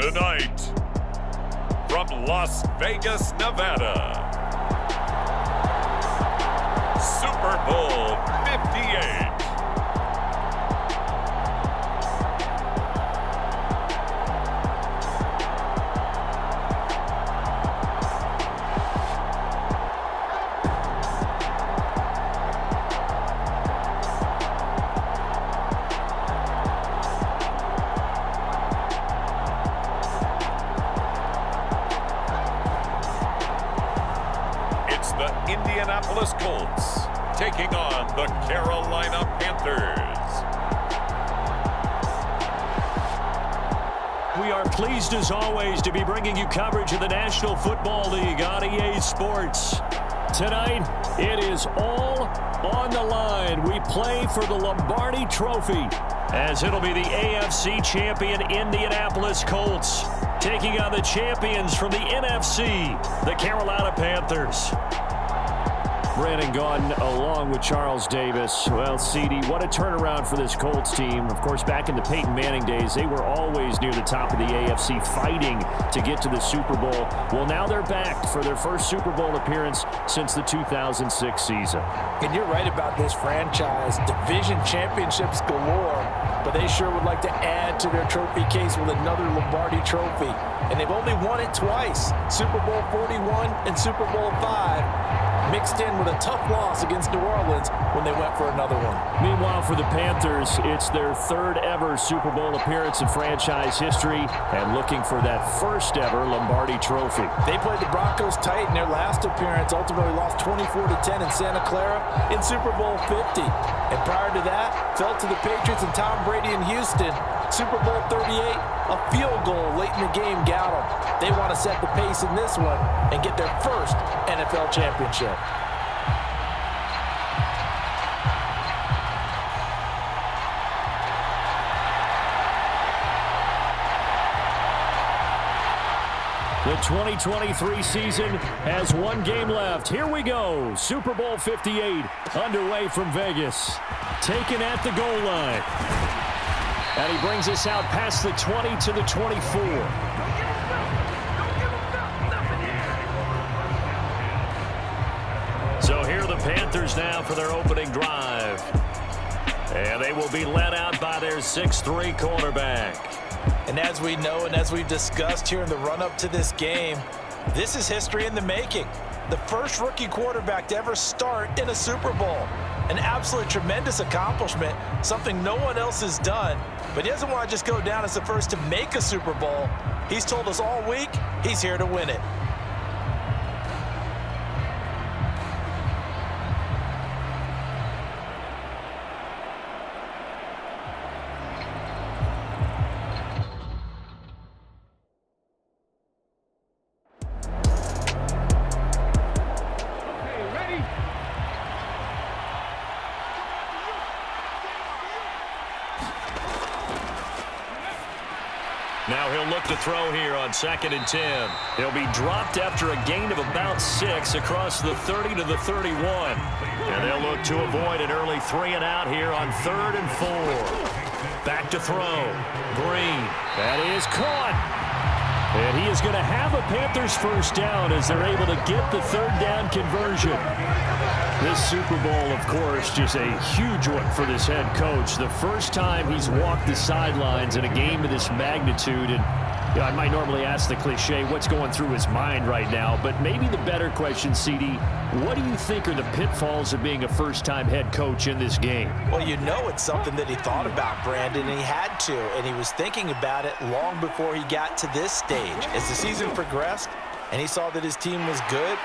Tonight, from Las Vegas, Nevada, Super Bowl 58. The Carolina Panthers. We are pleased as always to be bringing you coverage of the National Football League on EA Sports. Tonight, it is all on the line. We play for the Lombardi Trophy as it'll be the AFC champion Indianapolis Colts taking on the champions from the NFC, the Carolina Panthers. Brandon Gaudin along with Charles Davis. Well, CD, what a turnaround for this Colts team. Of course, back in the Peyton Manning days, they were always near the top of the AFC fighting to get to the Super Bowl. Well, now they're back for their first Super Bowl appearance since the 2006 season. And you're right about this franchise. Division championships galore, but they sure would like to add to their trophy case with another Lombardi trophy. And they've only won it twice, Super Bowl 41 and Super Bowl 5 mixed in with a tough loss against New Orleans when they went for another one. Meanwhile, for the Panthers, it's their third ever Super Bowl appearance in franchise history and looking for that first ever Lombardi trophy. They played the Broncos tight in their last appearance, ultimately lost 24 to 10 in Santa Clara in Super Bowl 50. And prior to that, fell to the Patriots and Tom Brady in Houston. Super Bowl 38, a field goal late in the game got them. They want to set the pace in this one and get their first NFL championship. The 2023 season has one game left. Here we go. Super Bowl 58 underway from Vegas. Taken at the goal line. And he brings us out past the 20 to the 24. For their opening drive. And they will be led out by their 6-3 quarterback. And as we know and as we've discussed here in the run-up to this game, this is history in the making. The first rookie quarterback to ever start in a Super Bowl. An absolutely tremendous accomplishment, something no one else has done. But he doesn't want to just go down as the first to make a Super Bowl. He's told us all week he's here to win it. Now he'll look to throw here on second and 10. He'll be dropped after a gain of about six across the 30 to the 31. And they'll look to avoid an early three and out here on third and four. Back to throw. Green. That is caught. And he is going to have a Panthers first down as they're able to get the third down conversion. This Super Bowl, of course, just a huge one for this head coach. The first time he's walked the sidelines in a game of this magnitude. And you know, I might normally ask the cliche, what's going through his mind right now? But maybe the better question, CD, what do you think are the pitfalls of being a first-time head coach in this game? Well, you know it's something that he thought about, Brandon, and he had to. And he was thinking about it long before he got to this stage. As the season progressed and he saw that his team was good,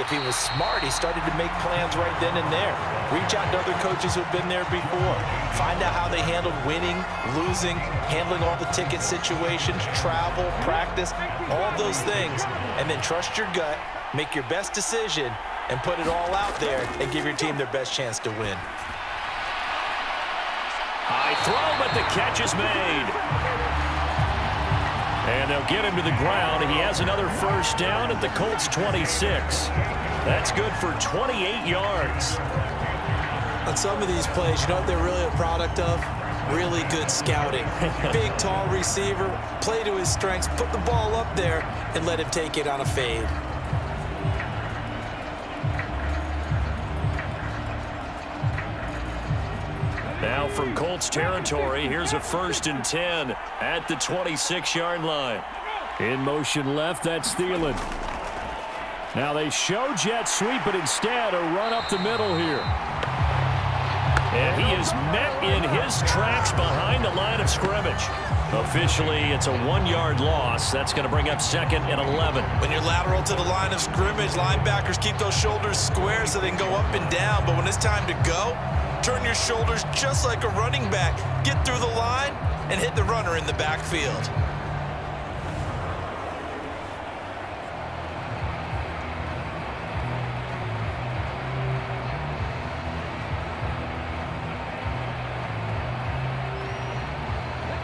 if he was smart, he started to make plans right then and there. Reach out to other coaches who've been there before. Find out how they handled winning, losing, handling all the ticket situations, travel, practice, all those things. And then trust your gut, make your best decision, and put it all out there and give your team their best chance to win. High throw, but the catch is made. And they'll get him to the ground. He has another first down at the Colts 26. That's good for 28 yards. On some of these plays, you know what they're really a product of? really good scouting. Big, tall receiver, play to his strengths, put the ball up there, and let him take it on a fade. Now from Colts territory, here's a first and 10 at the 26-yard line. In motion left, that's Thielen. Now they show jet sweep, but instead a run up the middle here. And he is met in his tracks behind the line of scrimmage. Officially, it's a one-yard loss. That's going to bring up second and 11. When you're lateral to the line of scrimmage, linebackers keep those shoulders square so they can go up and down. But when it's time to go, turn your shoulders just like a running back. Get through the line and hit the runner in the backfield.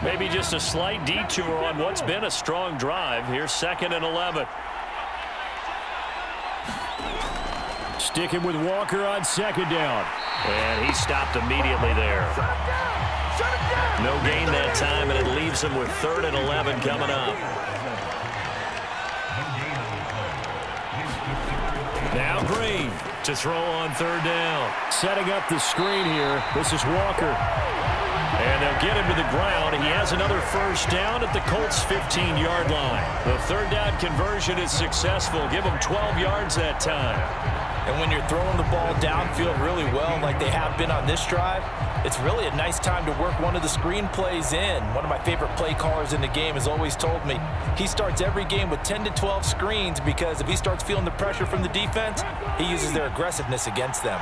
Maybe just a slight detour on what's been a strong drive. Here's second and 11. Sticking with Walker on second down. And he stopped immediately there. No gain that time, and it leaves him with third and 11 coming up. Now Green to throw on third down. Setting up the screen here. This is Walker. And they'll get him to the ground. He has another first down at the Colts' 15-yard line. The third down conversion is successful. Give him 12 yards that time. And when you're throwing the ball downfield really well like they have been on this drive, it's really a nice time to work one of the screen plays in. One of my favorite play callers in the game has always told me he starts every game with 10 to 12 screens because if he starts feeling the pressure from the defense, he uses their aggressiveness against them.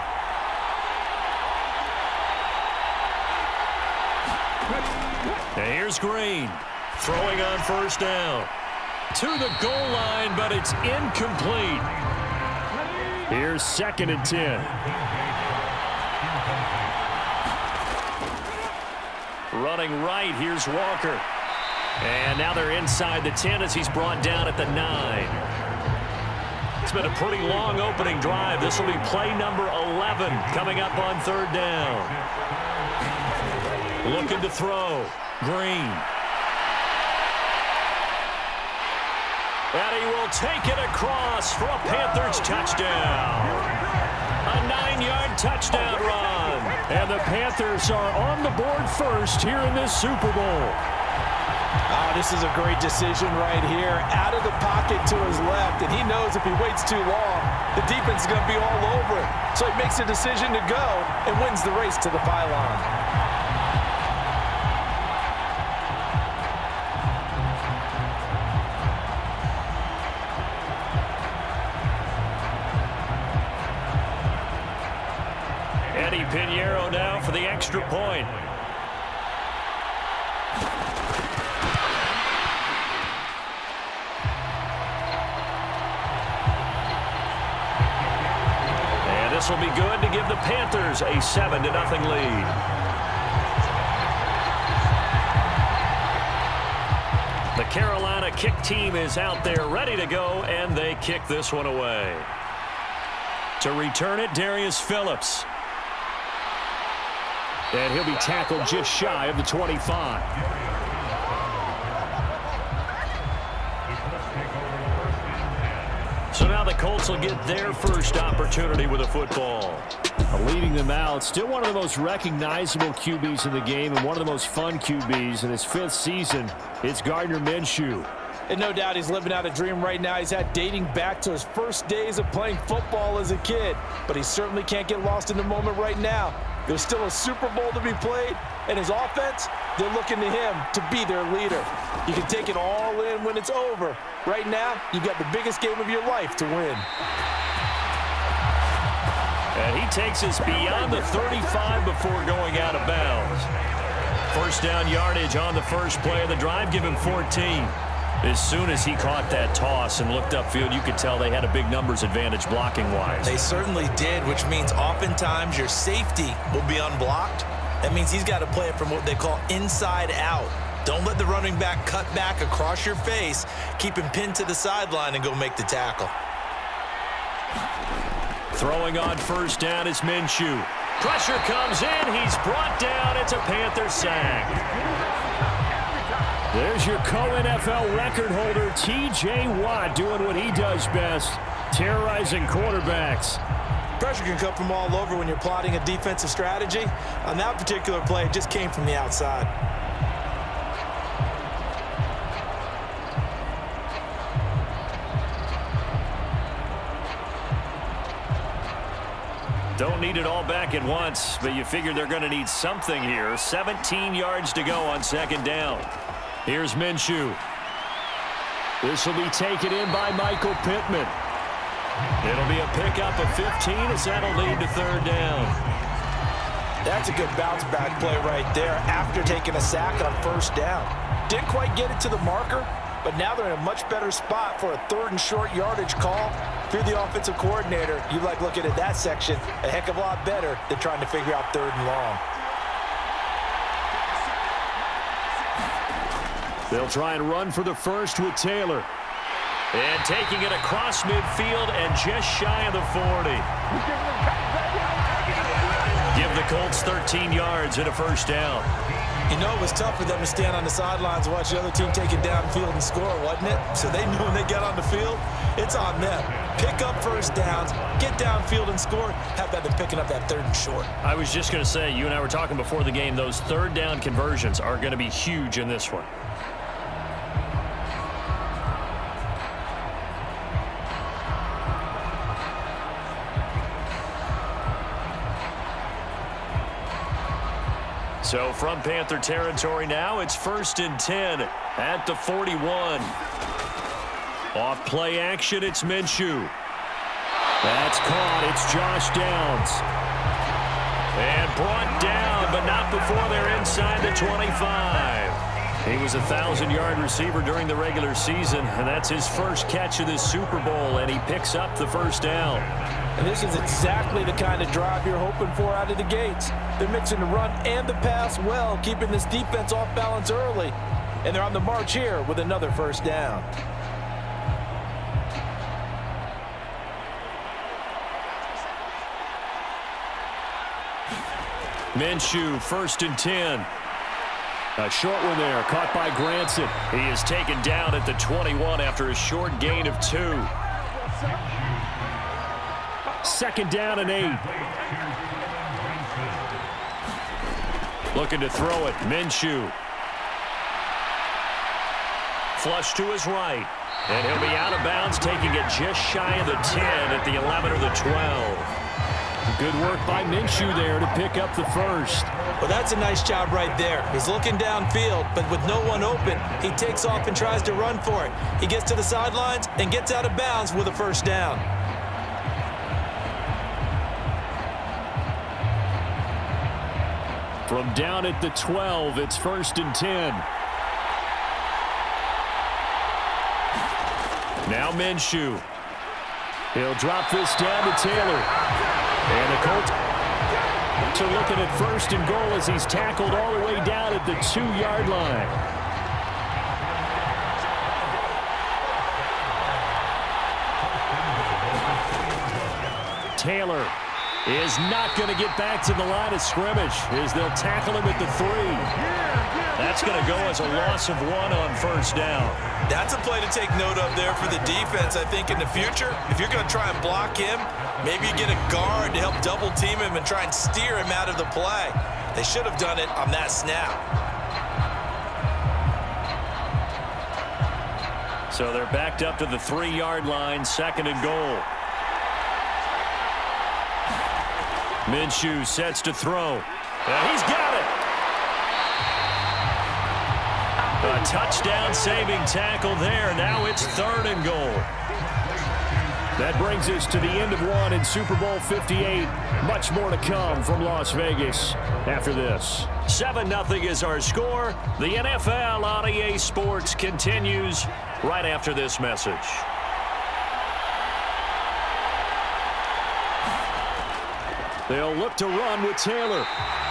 And here's Green throwing on first down. To the goal line, but it's incomplete. Here's second and 10. Running right, here's Walker. And now they're inside the 10 as he's brought down at the 9. It's been a pretty long opening drive. This will be play number 11 coming up on third down. Looking to throw. Green. And he will take it across for a Panthers touchdown. A nine-yard touchdown run. And the Panthers are on the board first here in this Super Bowl. Oh, this is a great decision right here. Out of the pocket to his left, and he knows if he waits too long, the defense is going to be all over it. So he makes a decision to go and wins the race to the pylon. 7 to nothing lead. The Carolina kick team is out there ready to go, and they kick this one away. To return it, Darius Phillips. And he'll be tackled just shy of the 25. So now the Colts will get their first opportunity with a football. Leading them out, still one of the most recognizable QBs in the game and one of the most fun QBs in his fifth season. It's Gardner Minshew. And no doubt he's living out a dream right now. He's had dating back to his first days of playing football as a kid. But he certainly can't get lost in the moment right now. There's still a Super Bowl to be played, and his offense, they're looking to him to be their leader. You can take it all in when it's over. Right now, you've got the biggest game of your life to win. And he takes us beyond the 35 before going out of bounds. First down yardage on the first play of the drive, give him 14. As soon as he caught that toss and looked upfield, you could tell they had a big numbers advantage blocking-wise. They certainly did, which means oftentimes your safety will be unblocked. That means he's got to play it from what they call inside out. Don't let the running back cut back across your face. Keep him pinned to the sideline and go make the tackle. Throwing on first down is Minshew. Pressure comes in. He's brought down. It's a Panther sack. There's your co-NFL record holder, T.J. Watt, doing what he does best, terrorizing quarterbacks. Pressure can come from all over when you're plotting a defensive strategy. On that particular play, it just came from the outside. Don't need it all back at once, but you figure they're going to need something here. 17 yards to go on second down. Here's Minshew. This will be taken in by Michael Pittman. It'll be a pickup of 15 as that'll lead to third down. That's a good bounce back play right there after taking a sack on first down. Didn't quite get it to the marker, but now they're in a much better spot for a third and short yardage call. If you're the offensive coordinator, you like looking at that section a heck of a lot better than trying to figure out third and long. They'll try and run for the first with Taylor. And taking it across midfield and just shy of the 40. Give the Colts 13 yards and a first down. You know, it was tough for them to stand on the sidelines and watch the other team take it downfield and score, wasn't it? So they knew when they got on the field, it's on them. Pick up first downs, get downfield and score. How about them picking up that third and short? I was just going to say, you and I were talking before the game, those third down conversions are going to be huge in this one. So from Panther territory now, it's first and 10 at the 41. Off play action, it's Minshew. That's caught. It's Josh Downs. And brought down, but not before they're inside the 25. He was a 1,000-yard receiver during the regular season, and that's his first catch of this Super Bowl, and he picks up the first down. And this is exactly the kind of drive you're hoping for out of the gates. They're mixing the run and the pass well, keeping this defense off balance early. And they're on the march here with another first down. Minshew, first and 10. A short one there, caught by Granson. He is taken down at the 21 after a short gain of two. Second down and eight. Looking to throw it, Minshew. Flush to his right. And he'll be out of bounds, taking it just shy of the 10 at the 11 or the 12. Good work by Minshew there to pick up the first. Well, that's a nice job right there. He's looking downfield, but with no one open, he takes off and tries to run for it. He gets to the sidelines and gets out of bounds with a first down. From down at the 12, it's first and 10. Now Minshew. He'll drop this down to Taylor. And the Colts are looking at first and goal as he's tackled all the way down at the two-yard line. Taylor is not going to get back to the line of scrimmage as they'll tackle him at the three. That's going to go as a loss of one on first down. That's a play to take note of there for the defense, I think, in the future. If you're going to try and block him, maybe you get a guard to help double team him and try and steer him out of the play. They should have done it on that snap. So they're backed up to the three-yard line, second and goal. Minshew sets to throw. And he's got it. A touchdown saving tackle there. Now it's third and goal. That brings us to the end of one in Super Bowl 58. Much more to come from Las Vegas after this. 7-0 is our score. The NFL on EA Sports continues right after this message. They'll look to run with Taylor.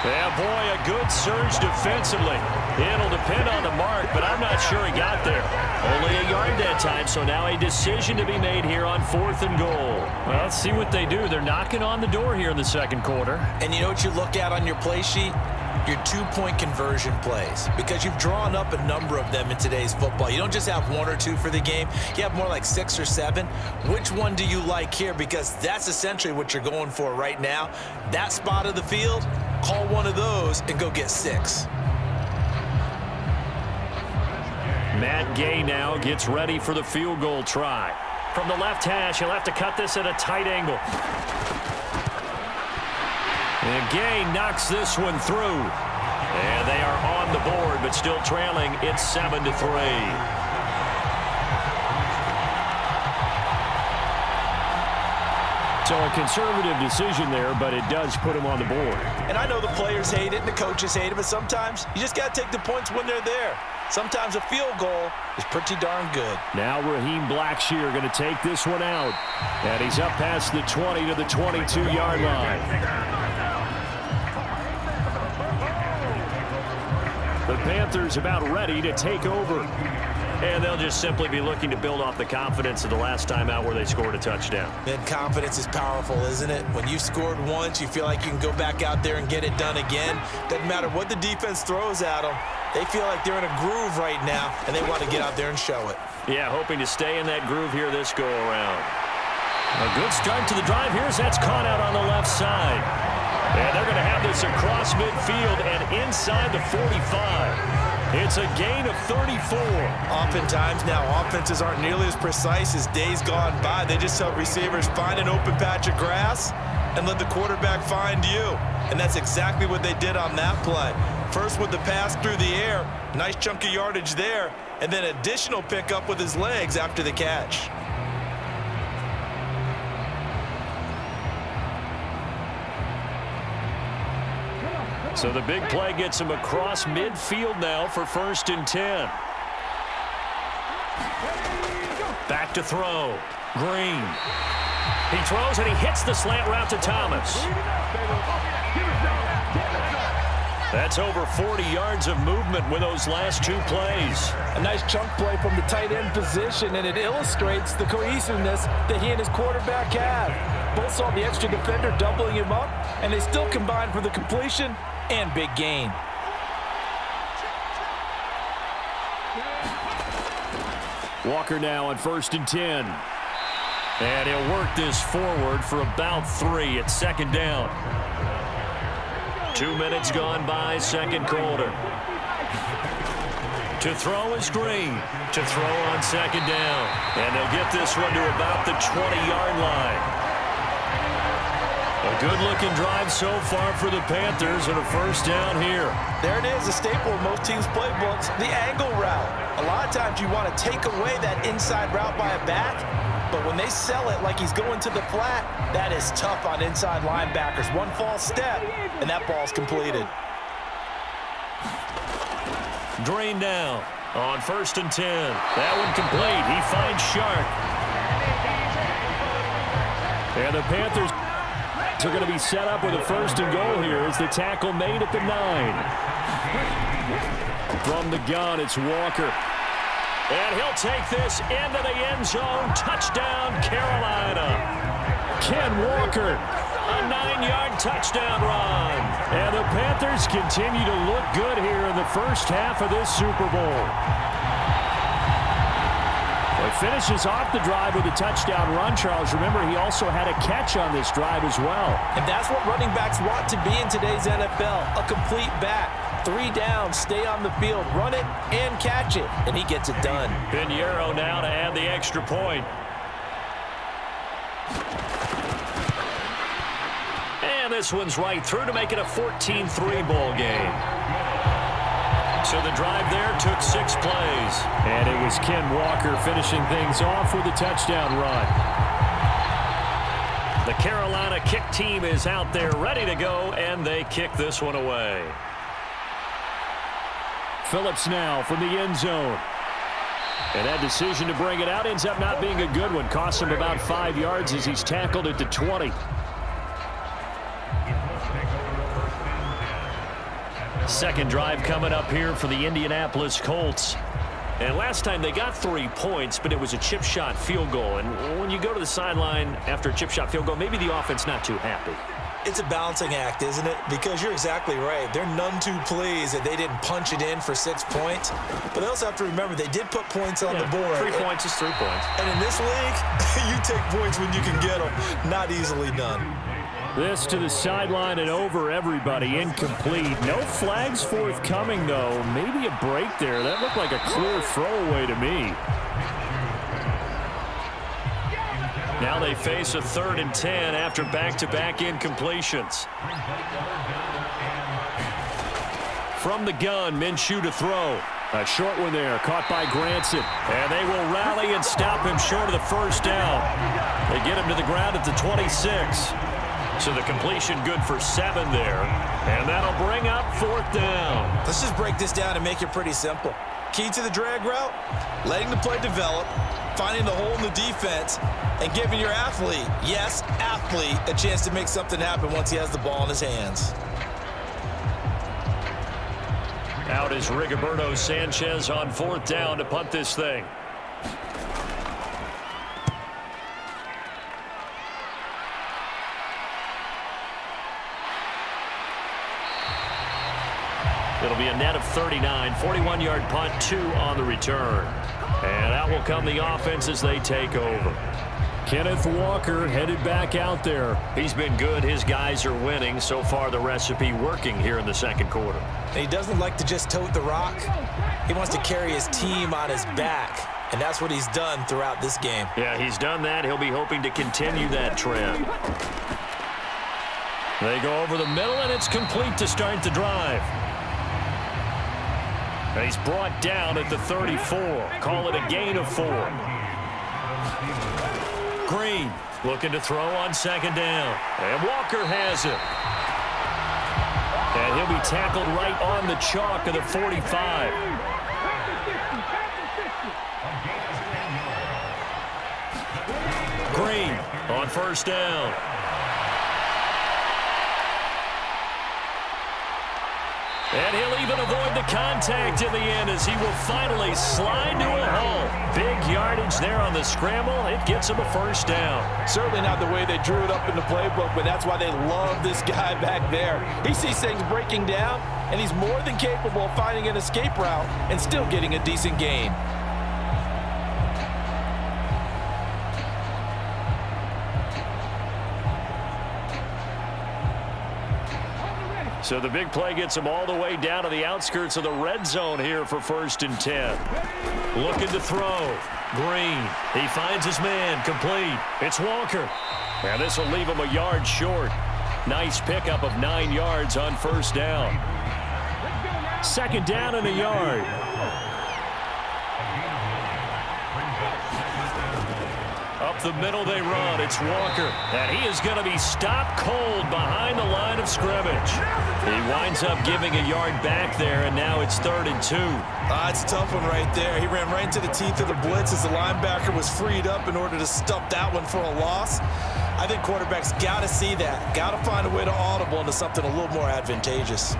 Yeah, boy, a good surge defensively. It'll depend on the mark, but I'm not sure he got there. Only a yard that time, so now a decision to be made here on fourth and goal. Well, let's see what they do. They're knocking on the door here in the second quarter. And you know what you look at on your play sheet? Your two-point conversion plays because you've drawn up a number of them in today's football. You don't just have one or two for the game. You have more like six or seven. Which one do you like here? Because that's essentially what you're going for right now. That spot of the field, call one of those and go get six. Matt Gay now gets ready for the field goal try. From the left hash, he'll have to cut this at a tight angle. Gay knocks this one through. And they are on the board, but still trailing. It's 7 to three. So a conservative decision there, but it does put him on the board. And I know the players hate it and the coaches hate it, but sometimes you just got to take the points when they're there. Sometimes a field goal is pretty darn good. Now Raheem Blackshear going to take this one out. And he's up past the 20 to the 22-yard line. Panthers about ready to take over. And they'll just simply be looking to build off the confidence of the last time out where they scored a touchdown. And confidence is powerful, isn't it? When you've scored once, you feel like you can go back out there and get it done again. Doesn't matter what the defense throws at them. They feel like they're in a groove right now, and they want to get out there and show it. Yeah, hoping to stay in that groove here this go-around. A good start to the drive. Here's that's caught out on the left side. And they're going to have this across midfield and inside the 45. It's a gain of 34. Oftentimes now, offenses aren't nearly as precise as days gone by. They just help receivers find an open patch of grass and let the quarterback find you. And that's exactly what they did on that play. First with the pass through the air, nice chunk of yardage there, and then additional pickup with his legs after the catch. So the big play gets him across midfield now for first and 10. Back to throw. Green. He throws and he hits the slant route to Thomas. That's over 40 yards of movement with those last two plays. A nice chunk play from the tight end position, and it illustrates the cohesiveness that he and his quarterback have. Both saw the extra defender doubling him up, and they still combined for the completion and big gain. Walker now on first and 10. And he'll work this forward for about three at second down. Two minutes gone by, second quarter. To throw is Green. To throw on second down. And they'll get this one to about the 20-yard line. Good-looking drive so far for the Panthers and a first down here. There it is, a staple of most teams' playbooks, the angle route. A lot of times you want to take away that inside route by a back, but when they sell it like he's going to the flat, that is tough on inside linebackers. One false step, and that ball's completed. Drain down on first and 10. That one complete. He finds Shark. And the Panthers are going to be set up with a first and goal here as the tackle made at the nine. From the gun, it's Walker. And he'll take this into the end zone. Touchdown, Carolina. Ken Walker. A nine-yard touchdown run. And the Panthers continue to look good here in the first half of this Super Bowl. Finishes off the drive with a touchdown run, Charles. Remember, he also had a catch on this drive as well. And that's what running backs want to be in today's NFL, a complete back. Three down, stay on the field, run it, and catch it. And he gets it done. Piñeiro now to add the extra point. And this one's right through to make it a 14-3 ball game. So the drive there took six plays. And it was Ken Walker finishing things off with a touchdown run. The Carolina kick team is out there ready to go, and they kick this one away. Phillips now from the end zone. And that decision to bring it out ends up not being a good one. Costs him about five yards as he's tackled at the 20. Second drive coming up here for the Indianapolis Colts. And last time they got three points, but it was a chip shot field goal. And when you go to the sideline after a chip shot field goal, maybe the offense not too happy. It's a balancing act, isn't it? Because you're exactly right. They're none too pleased that they didn't punch it in for six points. But they also have to remember they did put points on yeah, the board. Three points is three points. And in this league, you take points when you can get them. Not easily done. This to the sideline and over everybody. Incomplete. No flags forthcoming, though. Maybe a break there. That looked like a clear throwaway to me. Now they face a third and 10 after back-to-back -back incompletions. From the gun, Minshew to throw. A short one there, caught by Granson. And they will rally and stop him short of the first down. They get him to the ground at the 26. So the completion good for seven there. And that'll bring up fourth down. Let's just break this down and make it pretty simple. Key to the drag route, letting the play develop, finding the hole in the defense, and giving your athlete, yes, athlete, a chance to make something happen once he has the ball in his hands. Out is Rigoberto Sanchez on fourth down to punt this thing. 39, 41-yard punt, two on the return. And out will come the offense as they take over. Kenneth Walker headed back out there. He's been good. His guys are winning. So far, the recipe working here in the second quarter. he doesn't like to just tote the rock. He wants to carry his team on his back. And that's what he's done throughout this game. Yeah, he's done that. He'll be hoping to continue that trend. They go over the middle, and it's complete to start the drive. And he's brought down at the 34. Call it a gain of four. Green looking to throw on second down. And Walker has it. And he'll be tackled right on the chalk of the 45. Green on first down. And he'll even avoid the contact in the end as he will finally slide to a hole. Big yardage there on the scramble. It gets him a first down. Certainly not the way they drew it up in the playbook, but that's why they love this guy back there. He sees things breaking down, and he's more than capable of finding an escape route and still getting a decent gain. So the big play gets him all the way down to the outskirts of the red zone here for first and 10. Looking to throw. Green. He finds his man. Complete. It's Walker. And this will leave him a yard short. Nice pickup of nine yards on first down. Second down and a yard. The middle they run. It's Walker. And he is going to be stopped cold behind the line of scrimmage. He winds up giving a yard back there, and now it's third and two. Ah, it's a tough one right there. He ran right into the teeth of the blitz as the linebacker was freed up in order to stop that one for a loss. I think quarterbacks got to see that. Got to find a way to audible into something a little more advantageous.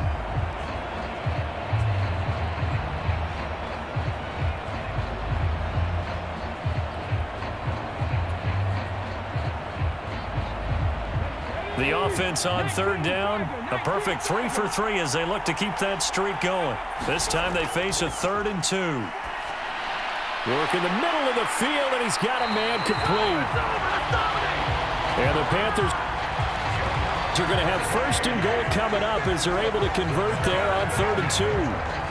The offense on third down, a perfect three for three as they look to keep that streak going. This time they face a third and two. Work in the middle of the field, and he's got a man complete. And the Panthers are going to have first and goal coming up as they're able to convert there on third and two.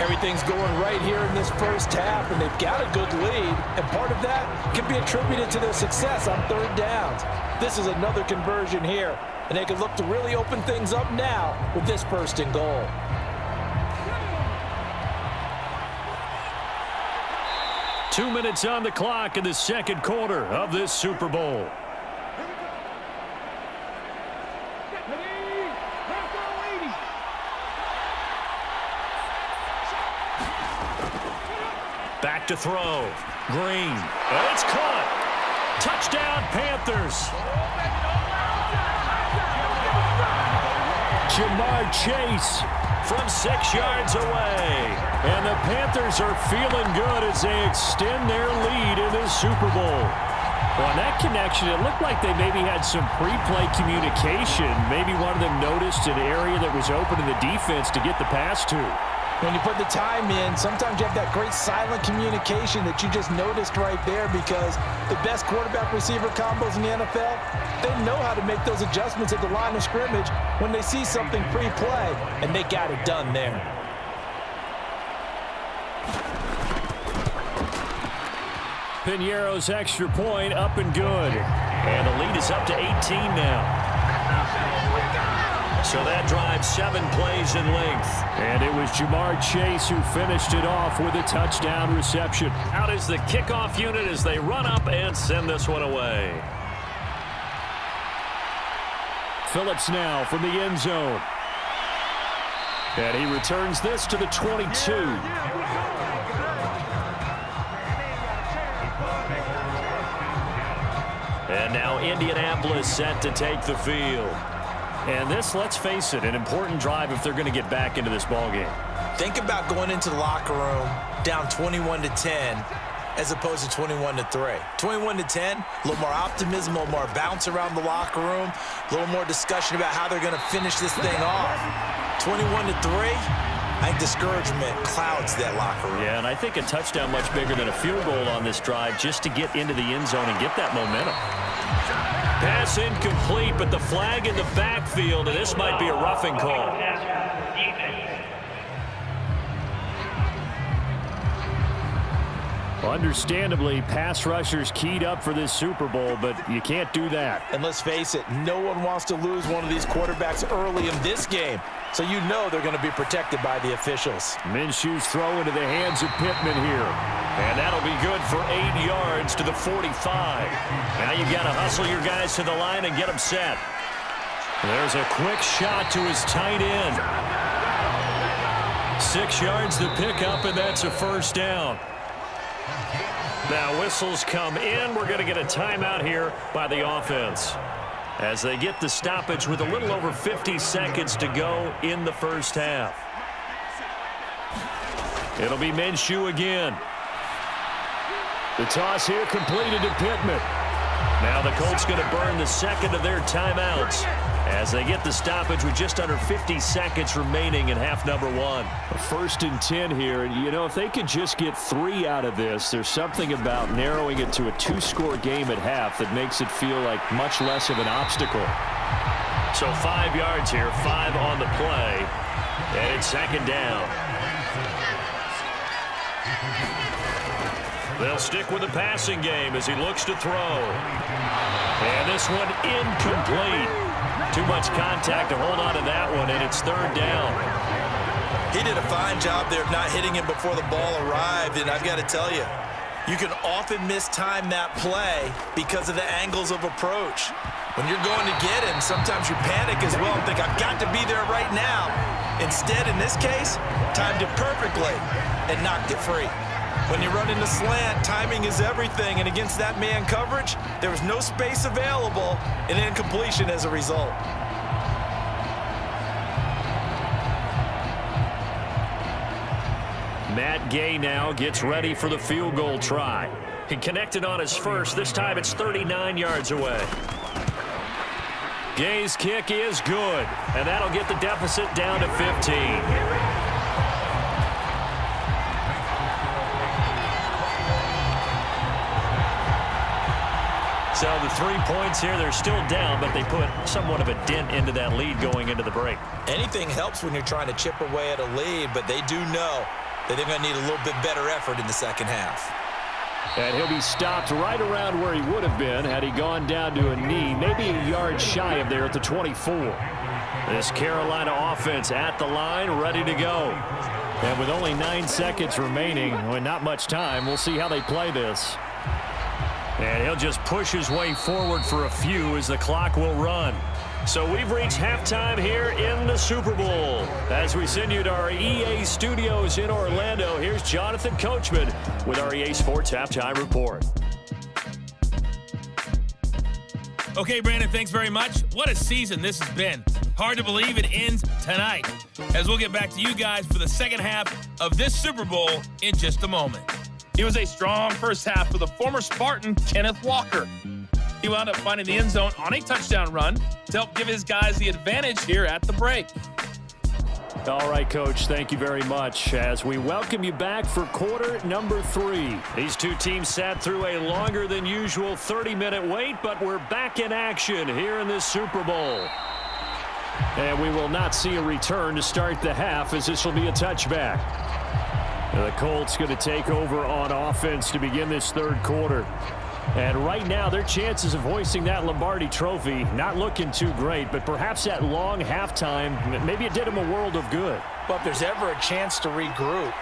Everything's going right here in this first half, and they've got a good lead. And part of that can be attributed to their success on third downs. This is another conversion here, and they can look to really open things up now with this first and goal. Two minutes on the clock in the second quarter of this Super Bowl. Back to throw. Green. It's caught. Touchdown, Panthers. Ja'Marr Chase from six yards away. And the Panthers are feeling good as they extend their lead in this Super Bowl. On that connection, it looked like they maybe had some pre-play communication. Maybe one of them noticed an area that was open in the defense to get the pass to. When you put the time in, sometimes you have that great silent communication that you just noticed right there because the best quarterback-receiver combos in the NFL, they know how to make those adjustments at the line of scrimmage when they see something pre-play, and they got it done there. Piñeiro's extra point up and good. And the lead is up to 18 now. So that drives seven plays in length. And it was Ja'Marr Chase who finished it off with a touchdown reception. Out is the kickoff unit as they run up and send this one away. Phillips now from the end zone. And he returns this to the 22. And now Indianapolis set to take the field. And this, let's face it, an important drive if they're going to get back into this ball game. Think about going into the locker room down 21 to 10 as opposed to 21 to 3. 21 to 10, a little more optimism, a little more bounce around the locker room, a little more discussion about how they're going to finish this thing off. 21 to 3, I think discouragement clouds that locker room. Yeah, and I think a touchdown much bigger than a field goal on this drive just to get into the end zone and get that momentum. Pass incomplete, but the flag in the backfield, and this might be a roughing call. Understandably, pass rushers keyed up for this Super Bowl, but you can't do that. And let's face it, no one wants to lose one of these quarterbacks early in this game. So you know they're going to be protected by the officials. Minshew's throw into the hands of Pittman here. And that'll be good for eight yards to the 45. Now you've got to hustle your guys to the line and get them set. There's a quick shot to his tight end. Six yards to pick up, and that's a first down. Now whistles come in. We're going to get a timeout here by the offense as they get the stoppage with a little over 50 seconds to go in the first half. It'll be Minshew again. The toss here completed to Pittman. Now the Colts going to burn the second of their timeouts as they get the stoppage with just under 50 seconds remaining in half number one. First and 10 here. And, you know, if they could just get three out of this, there's something about narrowing it to a two-score game at half that makes it feel like much less of an obstacle. So five yards here, five on the play. And it's second down. They'll stick with the passing game as he looks to throw. And this one incomplete. Too much contact to hold on to that one, and it's third down. He did a fine job there of not hitting him before the ball arrived, and I've got to tell you, you can often mistime that play because of the angles of approach. When you're going to get him, sometimes you panic as well and think, I've got to be there right now. Instead, in this case, timed it perfectly and knocked it free. When you run into slant, timing is everything, and against that man coverage, there was no space available, and incompletion as a result. Matt Gay now gets ready for the field goal try. He connected on his first. This time it's 39 yards away. Gay's kick is good, and that'll get the deficit down to 15. So the three points here, they're still down, but they put somewhat of a dent into that lead going into the break. Anything helps when you're trying to chip away at a lead, but they do know that they're going to need a little bit better effort in the second half. And he'll be stopped right around where he would have been had he gone down to a knee, maybe a yard shy of there at the 24. This Carolina offense at the line, ready to go. And with only nine seconds remaining, and not much time, we'll see how they play this. And he'll just push his way forward for a few as the clock will run. So we've reached halftime here in the Super Bowl. As we send you to our EA studios in Orlando, here's Jonathan Coachman with our EA Sports Halftime Report. Okay, Brandon, thanks very much. What a season this has been. Hard to believe it ends tonight. as we'll get back to you guys for the second half of this Super Bowl in just a moment. It was a strong first half for the former Spartan, Kenneth Walker. He wound up finding the end zone on a touchdown run to help give his guys the advantage here at the break. All right, Coach, thank you very much as we welcome you back for quarter number three. These two teams sat through a longer than usual 30-minute wait, but we're back in action here in this Super Bowl. And we will not see a return to start the half as this will be a touchback. The Colts going to take over on offense to begin this third quarter. And right now, their chances of hoisting that Lombardi trophy not looking too great, but perhaps that long halftime, maybe it did them a world of good. But if there's ever a chance to regroup,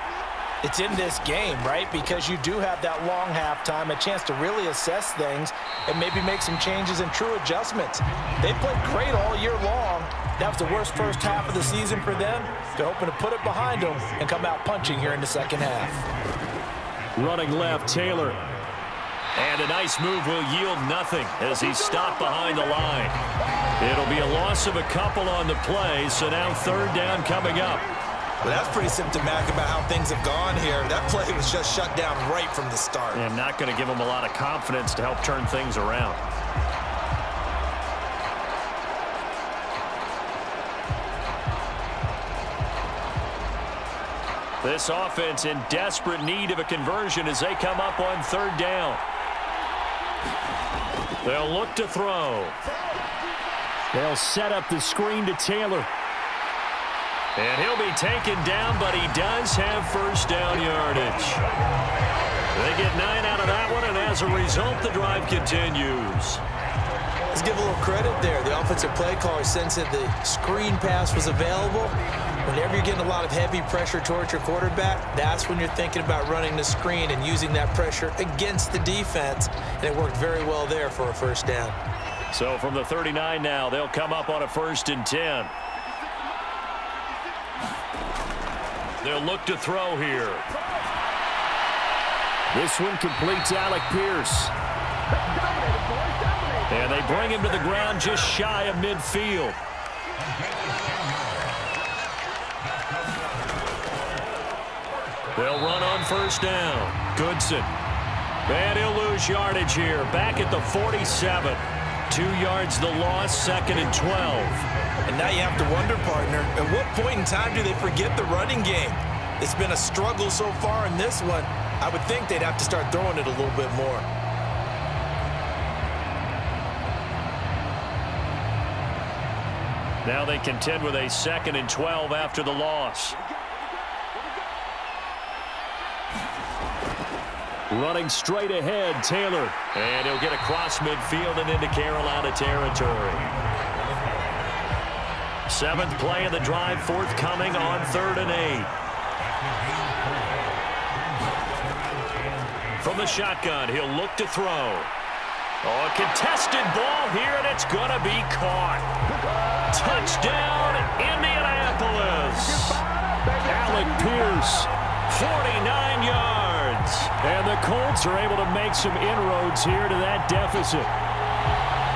it's in this game, right? Because you do have that long halftime, a chance to really assess things and maybe make some changes and true adjustments. They played great all year long. That was the worst first half of the season for them. They're hoping to put it behind them and come out punching here in the second half. Running left, Taylor. And a nice move will yield nothing as he's stopped behind the line. It'll be a loss of a couple on the play, so now third down coming up. Well, that's pretty symptomatic about how things have gone here. That play was just shut down right from the start. And not going to give him a lot of confidence to help turn things around. This offense in desperate need of a conversion as they come up on third down. They'll look to throw. They'll set up the screen to Taylor. And he'll be taken down, but he does have first down yardage. They get nine out of that one, and as a result, the drive continues. Let's give a little credit there. The offensive play caller sensed that the screen pass was available. Whenever you're getting a lot of heavy pressure towards your quarterback, that's when you're thinking about running the screen and using that pressure against the defense. And it worked very well there for a first down. So from the 39 now, they'll come up on a first and 10. They'll look to throw here. This one completes Alec Pierce. And they bring him to the ground just shy of midfield. They'll run on first down. Goodson. And he'll lose yardage here. Back at the 47. Two yards the loss, second and 12. And now you have to wonder, partner, at what point in time do they forget the running game? It's been a struggle so far in this one. I would think they'd have to start throwing it a little bit more. Now they contend with a second and 12 after the loss. Running straight ahead, Taylor. And he'll get across midfield and into Carolina territory. Seventh play of the drive forthcoming on third and eight. From the shotgun, he'll look to throw. Oh, a contested ball here, and it's going to be caught. Touchdown, Indianapolis. Alec Pierce. 49 yards. And the Colts are able to make some inroads here to that deficit.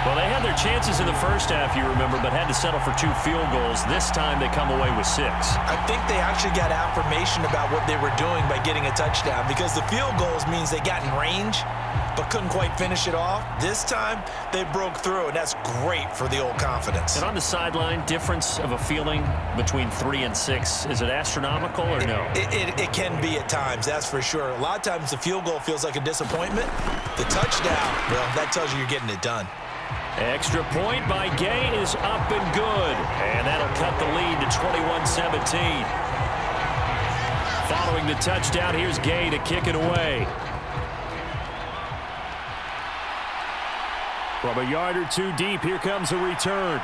Well, they had their chances in the first half, you remember, but had to settle for two field goals. This time they come away with six. I think they actually got affirmation about what they were doing by getting a touchdown because the field goals means they got in range but couldn't quite finish it off. This time, they broke through, and that's great for the old confidence. And on the sideline, difference of a feeling between three and six, is it astronomical or no? It, it, it, can be at times, that's for sure. A lot of times the field goal feels like a disappointment. The touchdown, well, that tells you you're getting it done. Extra point by Gay is up and good. And that'll cut the lead to 21-17. Following the touchdown, here's Gay to kick it away. From a yard or two deep, here comes a return.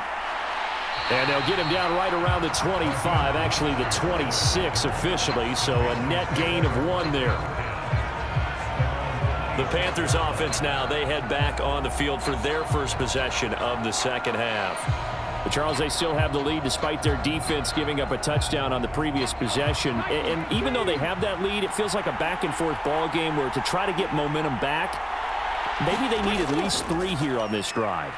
And they'll get him down right around the 25, actually the 26 officially, so a net gain of one there. The Panthers offense now, they head back on the field for their first possession of the second half. But Charles, they still have the lead despite their defense giving up a touchdown on the previous possession. And even though they have that lead, it feels like a back-and-forth ball game where to try to get momentum back, maybe they need at least three here on this drive.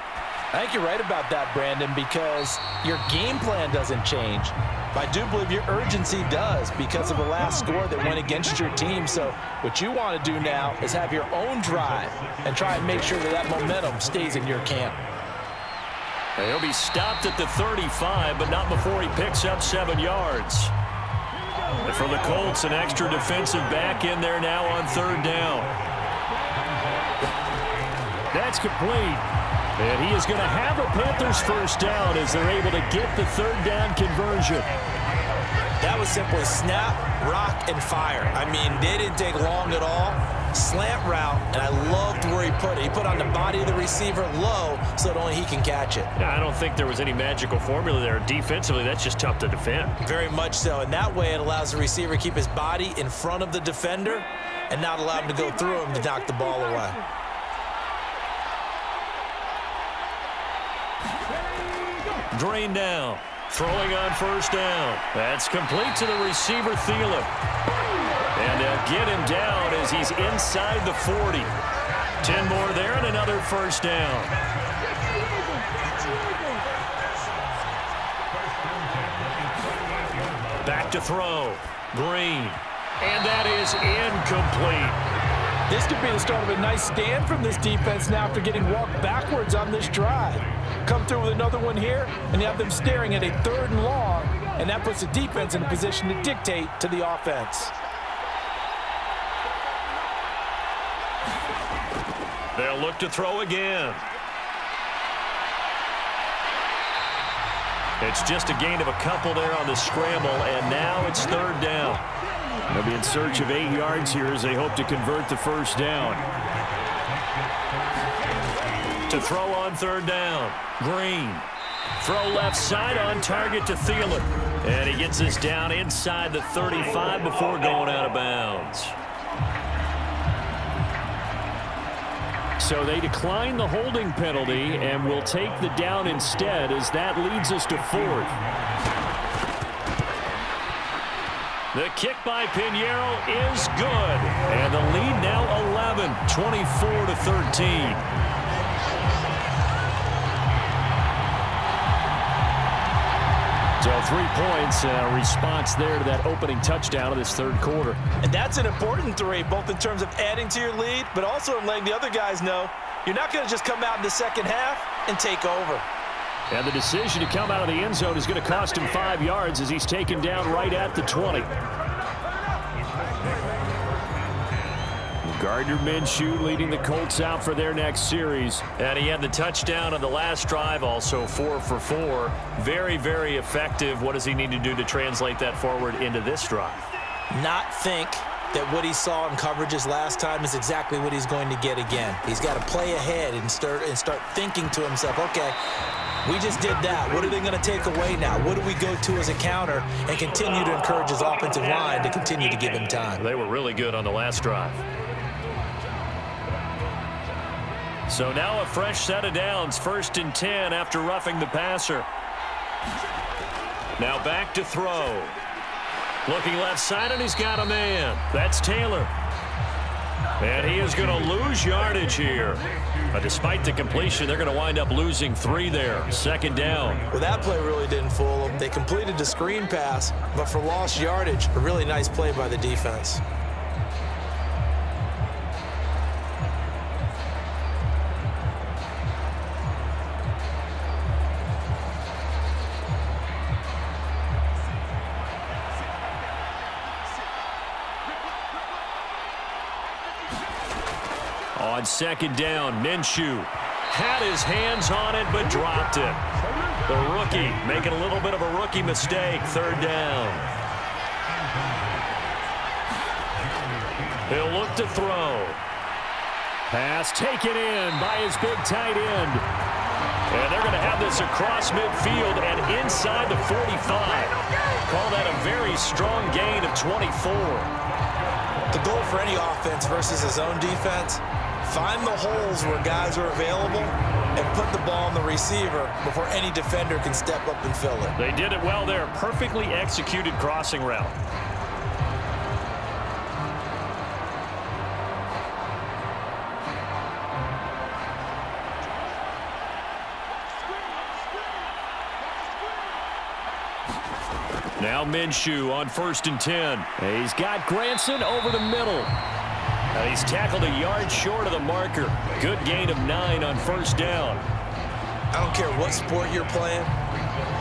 I think you're right about that, Brandon, because your game plan doesn't change. But I do believe your urgency does because of the last score that went against your team. So what you want to do now is have your own drive and try and make sure that that momentum stays in your camp. He'll be stopped at the 35, but not before he picks up seven yards. And for the Colts, an extra defensive back in there now on third down. That's complete. And he is going to have a Panthers first down as they're able to get the third down conversion. That was simply snap, rock, and fire. I mean, they didn't take long at all. Slant route, and I loved where he put it. He put on the body of the receiver low so that only he can catch it. Yeah, I don't think there was any magical formula there. Defensively, that's just tough to defend. Very much so. And that way it allows the receiver to keep his body in front of the defender and not allow him to go through him to knock the ball away. Drain down. Throwing on first down. That's complete to the receiver, Thielen. And they'll get him down as he's inside the 40. Ten more there and another first down. Back to throw. Green. And that is incomplete. This could be the start of a nice stand from this defense now after getting walked backwards on this drive. Come through with another one here, and you have them staring at a third and long, and that puts the defense in a position to dictate to the offense. They'll look to throw again. It's just a gain of a couple there on the scramble, and now it's third down. They'll be in search of eight yards here as they hope to convert the first down. To throw on third down, Green. Throw left side on target to Thielen. And he gets this down inside the 35 before going out of bounds. So they decline the holding penalty and will take the down instead as that leads us to fourth. The kick by Piñeiro is good. And the lead now 11, 24 to 13. So three points, a response there to that opening touchdown of this third quarter. And that's an important three, both in terms of adding to your lead, but also in letting the other guys know you're not going to just come out in the second half and take over. And the decision to come out of the end zone is going to cost him five yards as he's taken down right at the 20. Gardner Minshew leading the Colts out for their next series. And he had the touchdown on the last drive, also four for four. Very, very effective. What does he need to do to translate that forward into this drive? Not think that what he saw in coverages last time is exactly what he's going to get again. He's got to play ahead and start and start thinking to himself, okay, we just did that. What are they going to take away now? What do we go to as a counter and continue to encourage his offensive line to continue to give him time? They were really good on the last drive. So now a fresh set of downs, first and 10 after roughing the passer. Now back to throw. Looking left side, and he's got a man. That's Taylor. And he is going to lose yardage here. But despite the completion, they're going to wind up losing three there. Second down. Well, that play really didn't fool them. They completed the screen pass, but for lost yardage, a really nice play by the defense. On second down, Minshew had his hands on it but dropped it. The rookie making a little bit of a rookie mistake. Third down. He'll look to throw. Pass taken in by his big tight end. And they're going to have this across midfield and inside the 45. Call that a very strong gain of 24. The goal for any offense versus his own defense, Find the holes where guys are available and put the ball on the receiver before any defender can step up and fill it. They did it well there. Perfectly executed crossing route. Now Minshew on first and 10. He's got Granson over the middle. And he's tackled a yard short of the marker. Good gain of nine on first down. I don't care what sport you're playing.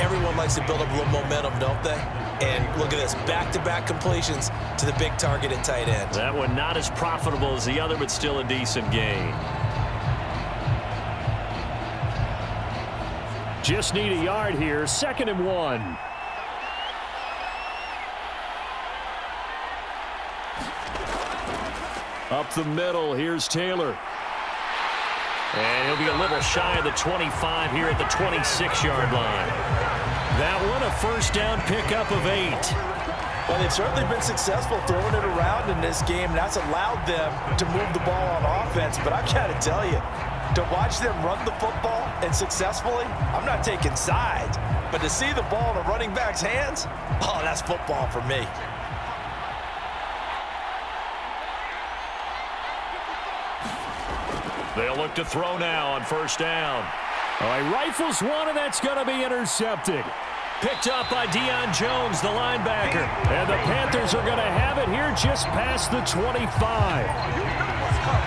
Everyone likes to build up a little momentum, don't they? And look at this, back-to-back -back completions to the big target at tight end. That one not as profitable as the other, but still a decent gain. Just need a yard here, second and one. Up the middle, here's Taylor. And he'll be a little shy of the 25 here at the 26-yard line. That one a first down pickup of eight. Well, they've certainly been successful throwing it around in this game, and that's allowed them to move the ball on offense. But I've got to tell you, to watch them run the football and successfully, I'm not taking sides. But to see the ball in a running back's hands, oh, that's football for me. They'll look to throw now on first down. All right, rifles one, and that's going to be intercepted. Picked up by Deion Jones, the linebacker. And the Panthers are going to have it here just past the 25.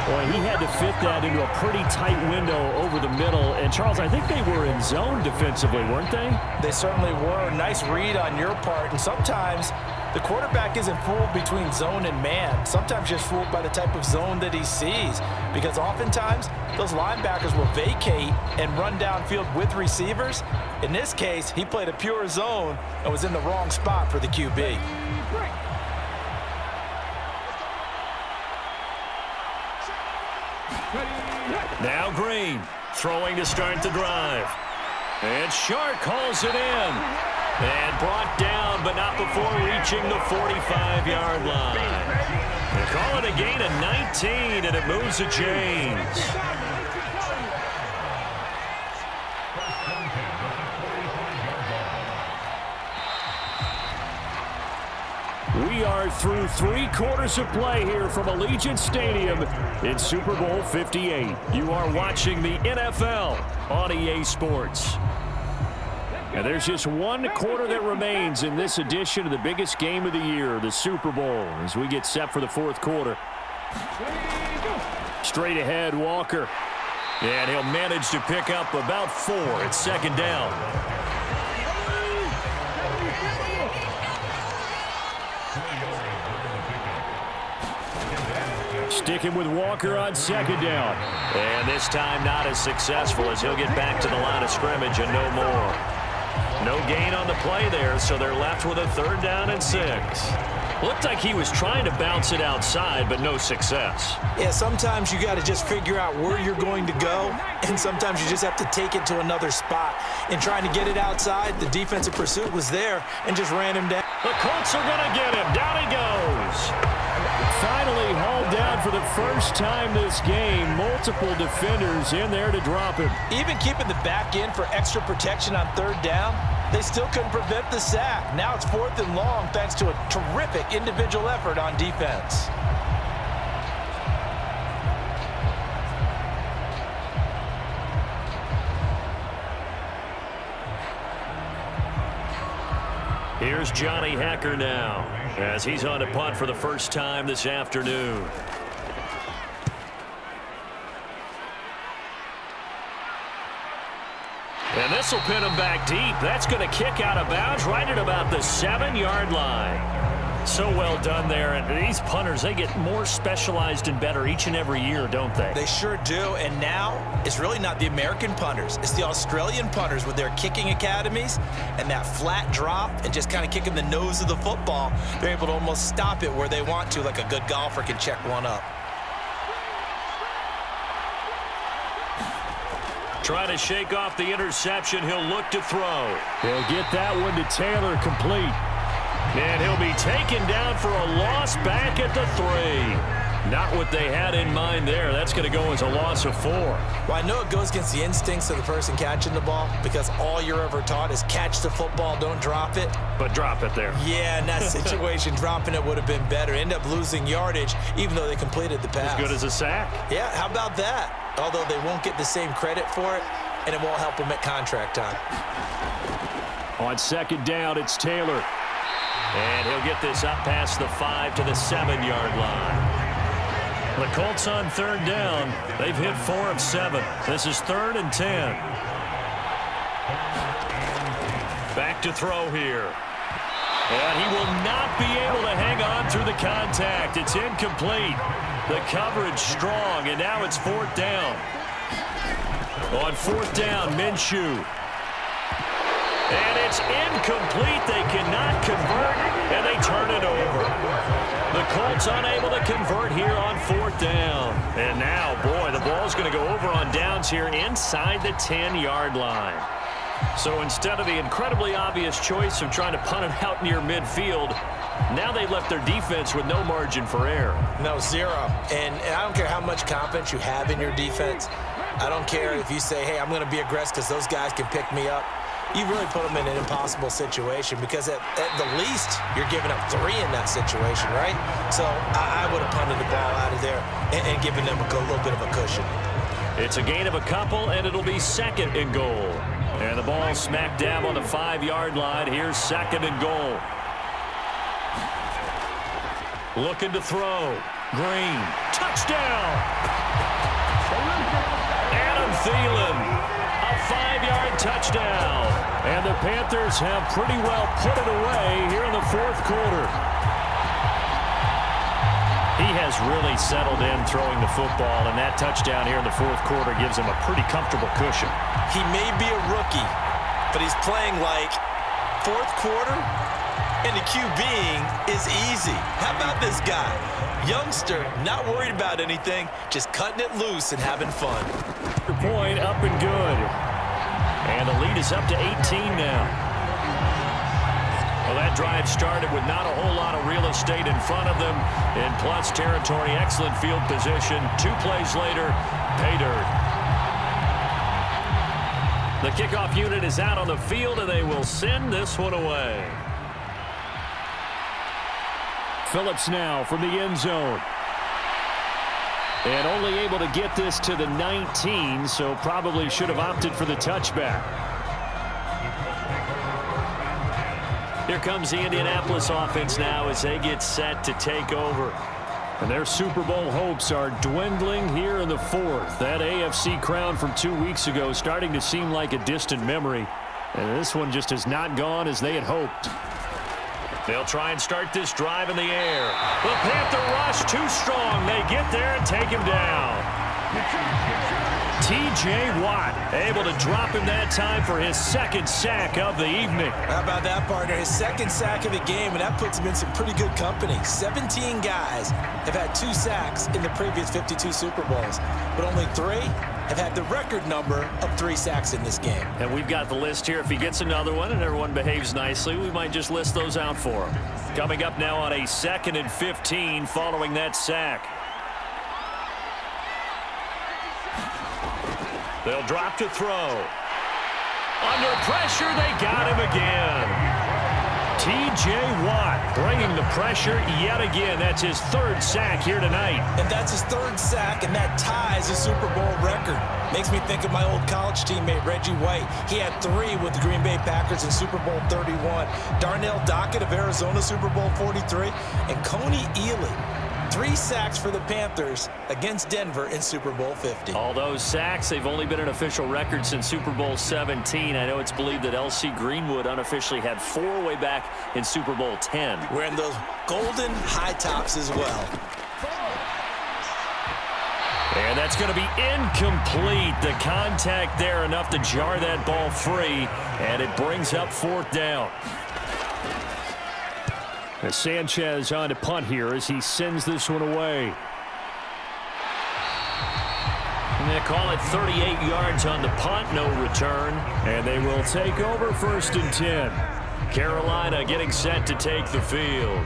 Boy, he had to fit that into a pretty tight window over the middle. And, Charles, I think they were in zone defensively, weren't they? They certainly were. Nice read on your part. And sometimes the quarterback isn't fooled between zone and man. Sometimes just fooled by the type of zone that he sees. Because oftentimes, those linebackers will vacate and run downfield with receivers. In this case, he played a pure zone and was in the wrong spot for the QB. Now Green, throwing to start the drive. And Chark calls it in. And brought down, but not before reaching the 45-yard line. They call it a gain of 19, and it moves the chains. We are through three quarters of play here from Allegiant Stadium in Super Bowl 58. You are watching the NFL on EA Sports. And there's just one quarter that remains in this edition of the biggest game of the year, the Super Bowl, as we get set for the fourth quarter. Straight ahead, Walker. And he'll manage to pick up about four at second down. Sticking with Walker on second down. And this time not as successful as he'll get back to the line of scrimmage and no more. No gain on the play there, so they're left with a third down and six. Looked like he was trying to bounce it outside, but no success. Yeah, sometimes you got to just figure out where you're going to go, and sometimes you just have to take it to another spot. And trying to get it outside, the defensive pursuit was there and just ran him down. The Colts are going to get him. Down he goes. Finally hauled down for the first time this game. Multiple defenders in there to drop him. Even keeping the back in for extra protection on third down, they still couldn't prevent the sack. Now it's fourth and long thanks to a terrific individual effort on defense. Here's Johnny Hekker now as he's on a punt for the first time this afternoon. And this will pin him back deep. That's going to kick out of bounds right at about the seven-yard line. So well done there. And these punters, they get more specialized and better each and every year, don't they? They sure do. And now it's really not the American punters. It's the Australian punters with their kicking academies and that flat drop and just kind of kicking the nose of the football. They're able to almost stop it where they want to like a good golfer can check one up. Trying to shake off the interception. He'll look to throw. He'll get that one to Taylor complete. And he'll be taken down for a loss back at the three. Not what they had in mind there. That's going to go as a loss of four. Well, I know it goes against the instincts of the person catching the ball because all you're ever taught is catch the football, don't drop it. But drop it there. Yeah, in that situation, dropping it would have been better. End up losing yardage, even though they completed the pass. As good as a sack. Yeah, how about that? Although they won't get the same credit for it, and it won't help them at contract time. On second down, it's Taylor. And he'll get this up past the five to the seven-yard line. The Colts on third down. They've hit four of seven. This is third and ten. Back to throw here. And he will not be able to hang on through the contact. It's incomplete. The coverage strong, and now it's fourth down. On fourth down, Minshew. And it's incomplete. They cannot convert, and they turn it over. The Colts unable to convert here on fourth down. And now, boy, the ball's going to go over on downs here inside the 10-yard line. So instead of the incredibly obvious choice of trying to punt it out near midfield, now they've left their defense with no margin for error. No, zero. And, and I don't care how much confidence you have in your defense. I don't care if you say, hey, I'm going to be aggressive because those guys can pick me up. You really put them in an impossible situation because at, at the least, you're giving up three in that situation, right? So I, I would have punted the ball out of there and, and given them a, a little bit of a cushion. It's a gain of a couple, and it'll be second and goal. And the ball smack dab on the five-yard line. Here's second and goal. Looking to throw. Green. Touchdown! Adam Thielen. A five-yard touchdown. And the Panthers have pretty well put it away here in the fourth quarter. He has really settled in throwing the football, and that touchdown here in the fourth quarter gives him a pretty comfortable cushion. He may be a rookie, but he's playing like fourth quarter, and the QBing is easy. How about this guy? Youngster, not worried about anything, just cutting it loose and having fun. Point up and good. And the lead is up to 18 now. Well, that drive started with not a whole lot of real estate in front of them. In plus territory, excellent field position. Two plays later, pay dirt. The kickoff unit is out on the field, and they will send this one away. Phillips now from the end zone. And only able to get this to the 19, so probably should have opted for the touchback. Here comes the Indianapolis offense now as they get set to take over. And their Super Bowl hopes are dwindling here in the fourth. That AFC crown from two weeks ago starting to seem like a distant memory. And this one just has not gone as they had hoped. They'll try and start this drive in the air. The Panther rush too strong. They get there and take him down. T.J. Watt able to drop him that time for his second sack of the evening. How about that, partner? His second sack of the game, and that puts him in some pretty good company. 17 guys have had two sacks in the previous 52 Super Bowls, but only three have had the record number of three sacks in this game. And we've got the list here. If he gets another one and everyone behaves nicely, we might just list those out for him. Coming up now on a second and 15 following that sack. They'll drop to throw. Under pressure, they got him again. T.J. Watt bringing the pressure yet again. That's his third sack here tonight. And that's his third sack, and that ties a Super Bowl record. Makes me think of my old college teammate, Reggie White. He had three with the Green Bay Packers in Super Bowl 31. Darnell Dockett of Arizona, Super Bowl 43. And Kony Ealy Three sacks for the Panthers against Denver in Super Bowl 50. All those sacks, they've only been an official record since Super Bowl 17. I know it's believed that L.C. Greenwood unofficially had four way back in Super Bowl 10. Wearing those golden high tops as well. And that's going to be incomplete. The contact there enough to jar that ball free, and it brings up fourth down. As Sanchez on to punt here as he sends this one away. And they call it 38 yards on the punt, no return. And they will take over first and 10. Carolina getting set to take the field.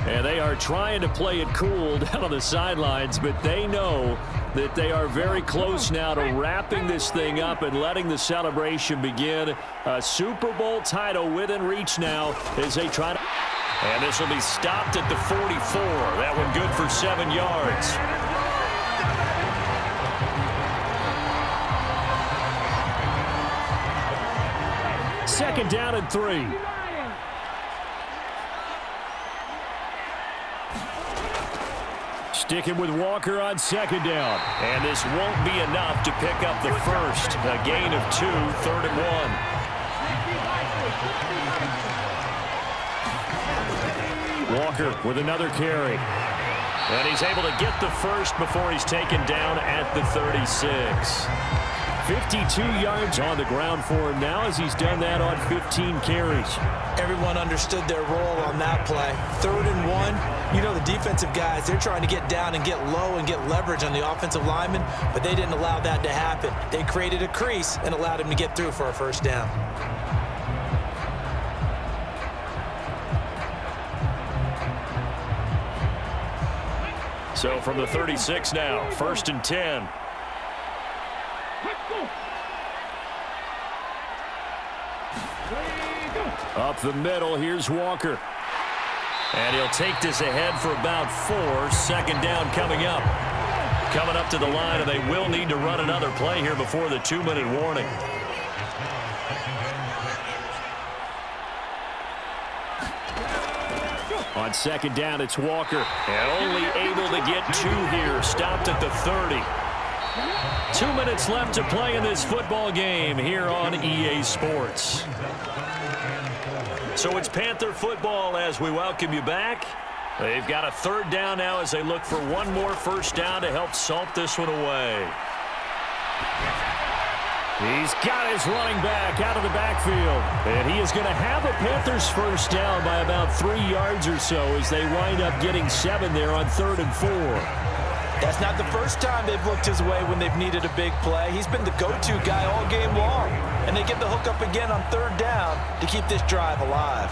And they are trying to play it cool down on the sidelines, but they know that they are very close now to wrapping this thing up and letting the celebration begin. A Super Bowl title within reach now as they try to... And this will be stopped at the 44. That one good for seven yards. Second down and three. Sticking with Walker on second down. And this won't be enough to pick up the first. A gain of two, third and one. Walker with another carry. And he's able to get the first before he's taken down at the 36. 52 yards on the ground for him now as he's done that on 15 carries. Everyone understood their role on that play. Third and one, you know the defensive guys, they're trying to get down and get low and get leverage on the offensive lineman, but they didn't allow that to happen. They created a crease and allowed him to get through for a first down. So from the 36 now, first and 10. Up the middle, here's Walker. And he'll take this ahead for about four. Second down coming up. Coming up to the line, and they will need to run another play here before the two-minute warning. On second down, it's Walker. And only able to get two here. Stopped at the 30. Two minutes left to play in this football game here on EA Sports. So it's Panther football as we welcome you back. They've got a third down now as they look for one more first down to help salt this one away. He's got his running back out of the backfield. And he is going to have a Panthers first down by about three yards or so as they wind up getting seven there on third and four. That's not the first time they've looked his way when they've needed a big play. He's been the go-to guy all game long. And they get the hook up again on third down to keep this drive alive.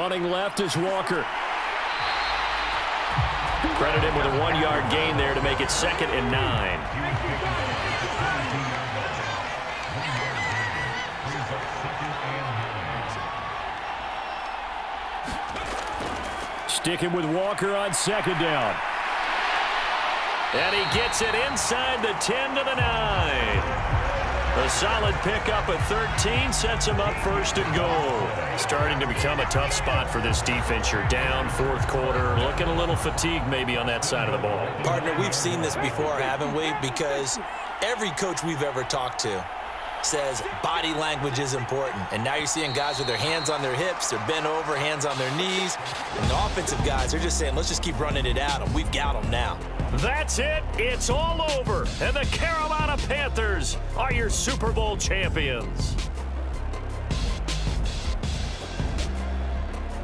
Running left is Walker. Credit him with a one-yard gain there to make it second and nine. Sticking with Walker on second down. And he gets it inside the 10 to the 9. A solid pickup at 13 sets him up first and goal. Starting to become a tough spot for this defense. You're down fourth quarter, looking a little fatigued maybe on that side of the ball. Partner, we've seen this before, haven't we? Because every coach we've ever talked to says body language is important. And now you're seeing guys with their hands on their hips, they're bent over, hands on their knees. And the offensive guys, they're just saying, let's just keep running it at them. We've got them now. That's it. It's all over. And the Carolina Panthers are your Super Bowl champions.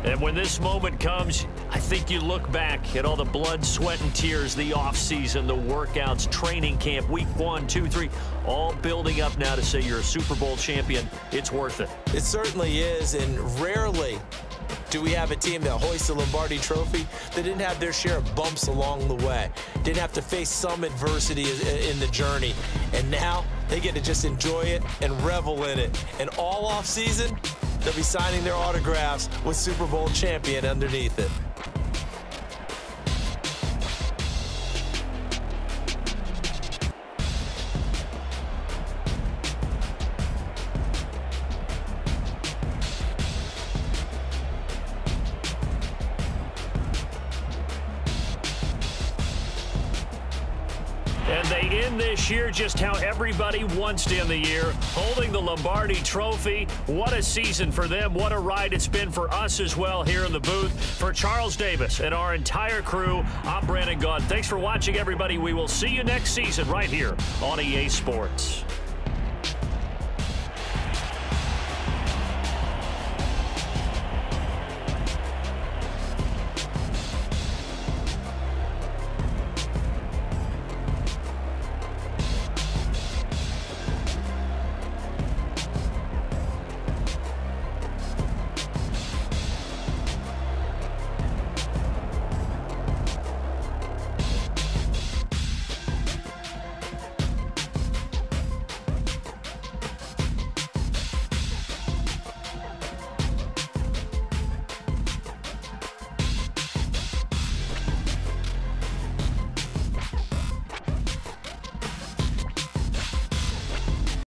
And when this moment comes, I think you look back at all the blood, sweat, and tears, the offseason, the workouts, training camp, week one, two, three, all building up now to say you're a Super Bowl champion. It's worth it. It certainly is, and rarely do we have a team that hoists the Lombardi Trophy that didn't have their share of bumps along the way, didn't have to face some adversity in the journey, and now they get to just enjoy it and revel in it. And all off season, they'll be signing their autographs with Super Bowl champion underneath it. Just how everybody wants to end the year, holding the Lombardi Trophy. What a season for them. What a ride it's been for us as well here in the booth. For Charles Davis and our entire crew, I'm Brandon Gaudin. Thanks for watching, everybody. We will see you next season right here on EA Sports.